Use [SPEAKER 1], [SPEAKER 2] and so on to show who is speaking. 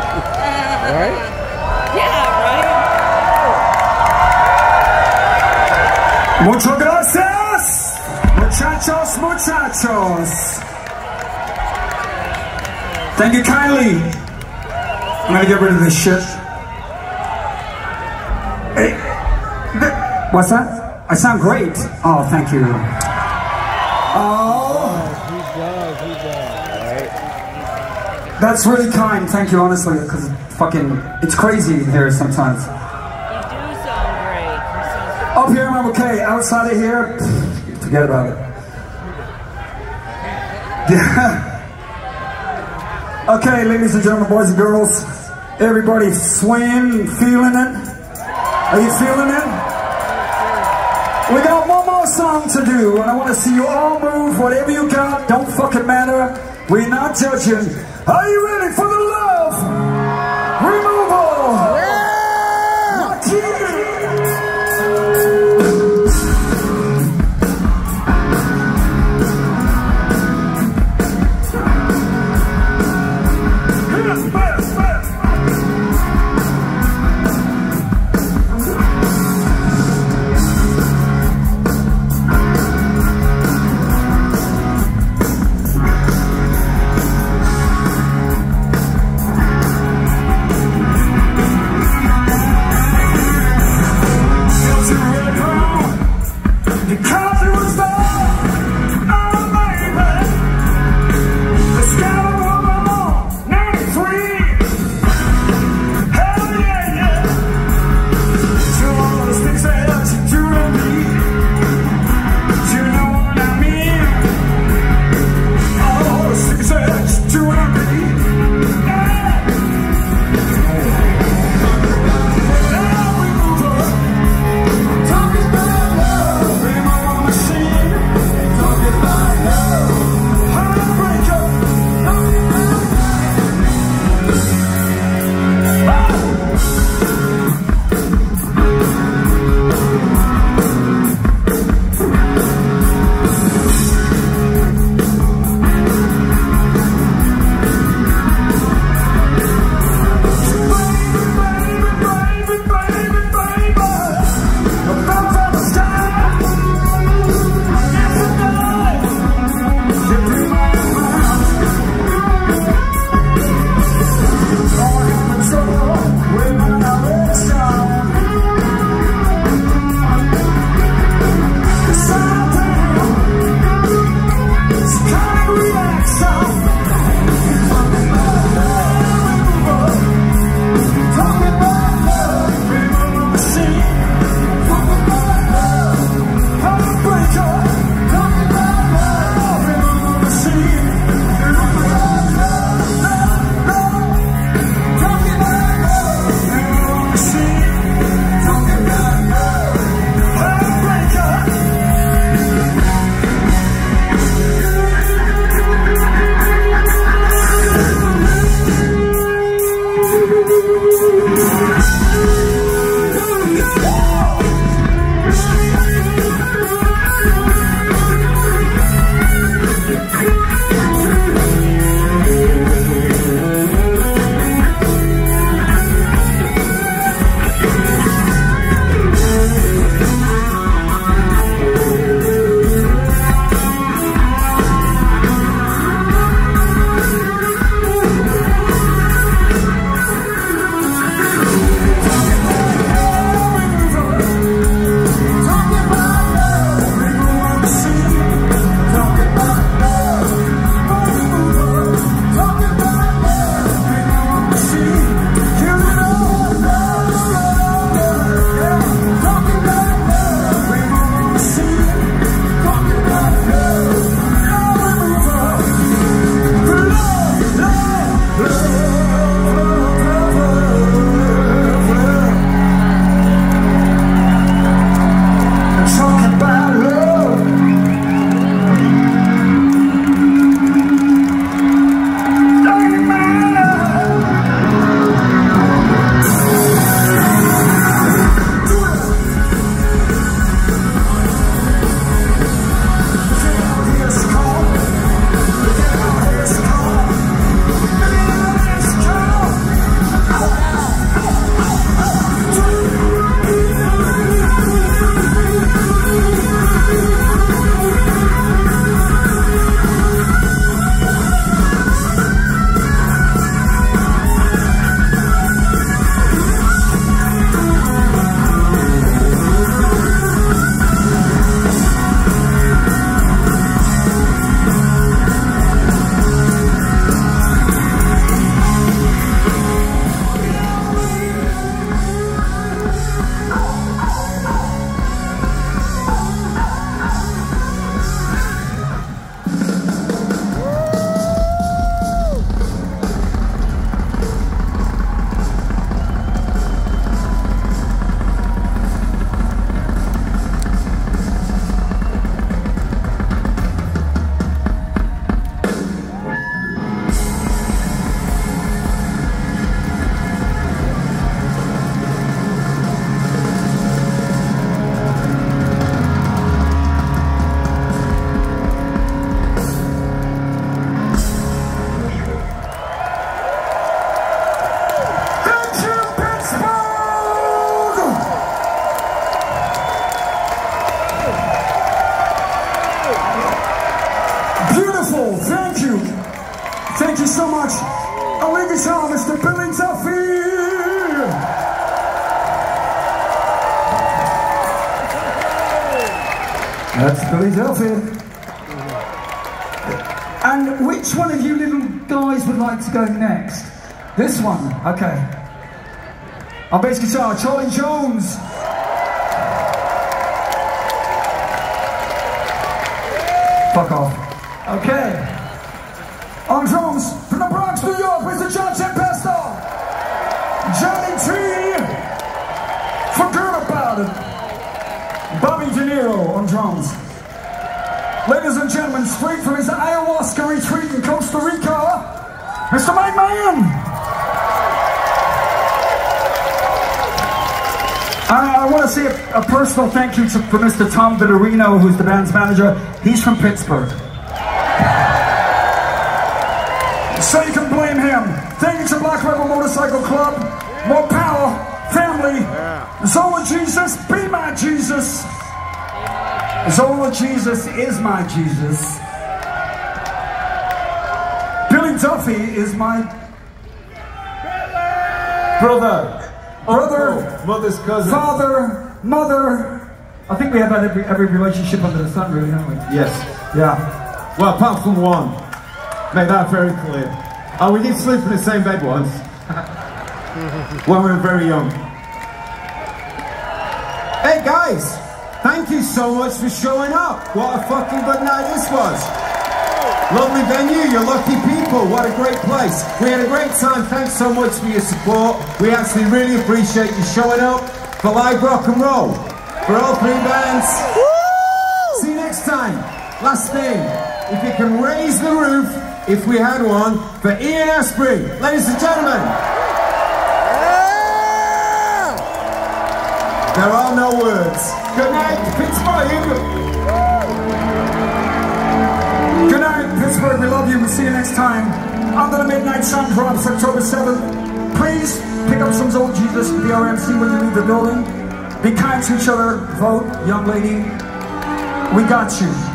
[SPEAKER 1] right?
[SPEAKER 2] Yeah, right?
[SPEAKER 3] Muchas gracias, muchachos, muchachos. Thank you kindly. I'm gonna get rid of this shit. Hey, what's that? I sound great. Oh, thank you. That's really kind. Thank you, honestly, because fucking, it's crazy here sometimes.
[SPEAKER 2] You do sound great.
[SPEAKER 3] Up here, I'm okay. Outside of here, pff, forget about it. Yeah. Okay, ladies and gentlemen, boys and girls, everybody swaying, feeling it. Are you feeling it? We got one more song to do, and I want to see you all move. Whatever you got, don't fucking matter. We're not judging. Are you ready for the so much. A ladies' arm, Mr. Billy Duffy. That's Philadelphia. And which one of you little guys would like to go next? This one, okay. Our bass guitar, Charlie Jones. Fuck off. Okay. On drums, from the Bronx, New York, Mr. John Tempesta. Johnny T. Forget about it. Bobby De Niro on drums. Ladies and gentlemen, straight from his ayahuasca retreat in Costa Rica, Mr. Mike Mann. I, uh, I want to say a, a, personal thank you to, for Mr. Tom Vittorino, who's the band's manager. He's from Pittsburgh. Thank you to Black Rebel Motorcycle Club. More power, family. Zola Jesus, be my Jesus. Zola Jesus is my Jesus. Billy Duffy is my
[SPEAKER 4] brother.
[SPEAKER 3] Brother, oh,
[SPEAKER 4] mother's cousin,
[SPEAKER 3] father, mother. I think we have had every, every relationship under the sun, really, haven't we?
[SPEAKER 4] Yes.
[SPEAKER 3] Yeah.
[SPEAKER 4] Well, apart from one. Make that very clear. Oh, we did sleep in the same bed once. when we were very young. Hey guys, thank you so much for showing up. What a fucking good night this was. Lovely venue, you're lucky people. What a great place. We had a great time. Thanks so much for your support. We actually really appreciate you showing up for live rock and roll. For all three bands. Woo! See you next time. Last thing, if you can raise the roof, if we had one, for Ian Astbury. Ladies and gentlemen. Yeah! There are no words. Good night, Pittsburgh.
[SPEAKER 3] Good night, Pittsburgh. We love you. We'll see you next time. Under the Midnight Sun drops October 7th. Please pick up some old Jesus at the RMC when you leave the building. Be kind to each other. Vote, young lady. We got you.